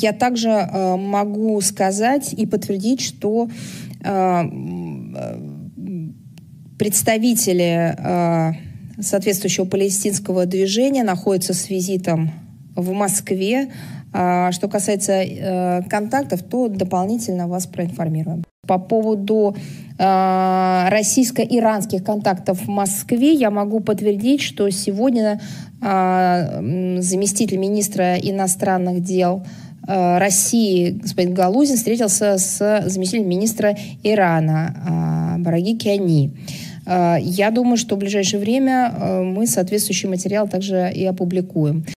Я также э, могу сказать и подтвердить, что э, представители э, соответствующего палестинского движения находятся с визитом в Москве. А что касается э, контактов, то дополнительно вас проинформируем. По поводу э, российско-иранских контактов в Москве я могу подтвердить, что сегодня э, заместитель министра иностранных дел Э, России господин Галузин встретился с заместителем министра Ирана Бараги Киани. Э, я думаю, что в ближайшее время э, мы соответствующий материал также и опубликуем.